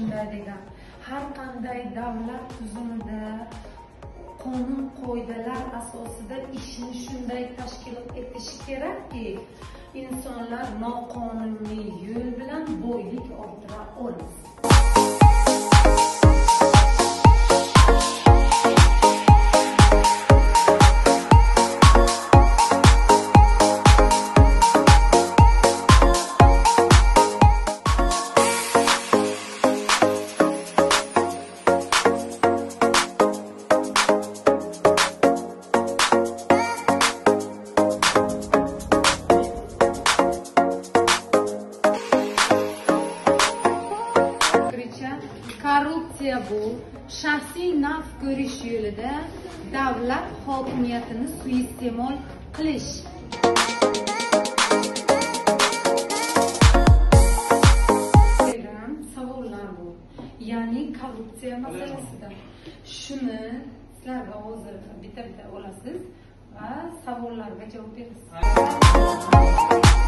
shunday degan har qanday davlat tuzumida qonun qoidalar asosida ishni shunday tashkil etish kerakki insonlar noqonuniy yo'l bilan boylik orttira olmasin korrupsiya bu shaxsiy naf ko'rish yo'lida davlat hokimiyatini suiiste'mol qilish. Savollar bu. Ya'ni korrupsiya masalasida shuni sizlar hozir bitta bitta olasiz va savollarga javob berasiz.